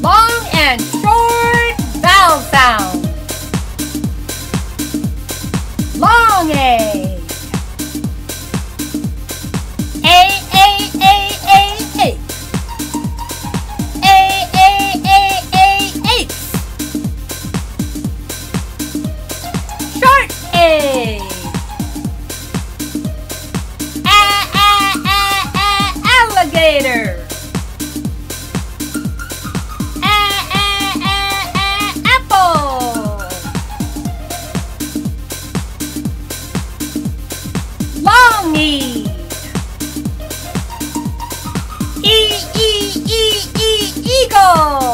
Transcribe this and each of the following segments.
Long and short vowel sound. Long A. A, A, A, A, A. A, A, A, A, eight. Short A. A, A, A, A, alligator. Eagle.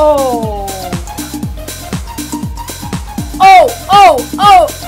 Long O. O, O,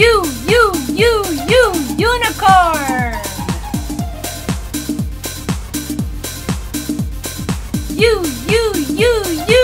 U, you, you, you, unicorn. You, you, you, U,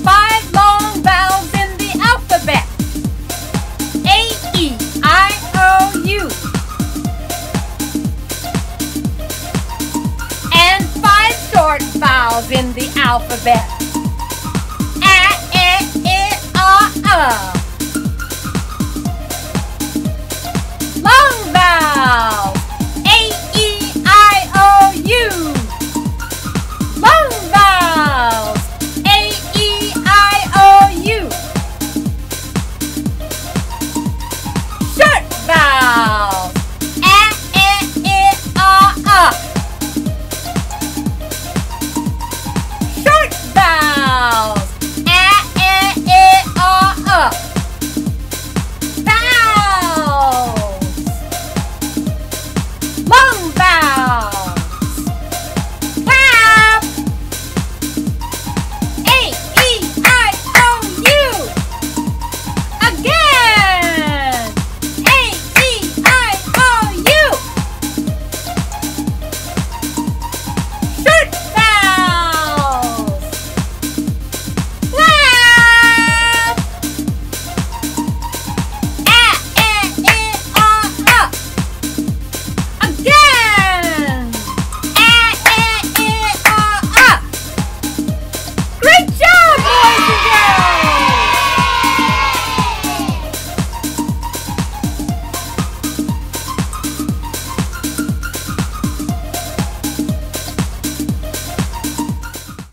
five long vowels in the alphabet. A, E, I, O, U. And five short vowels in the alphabet. A, I, O, U.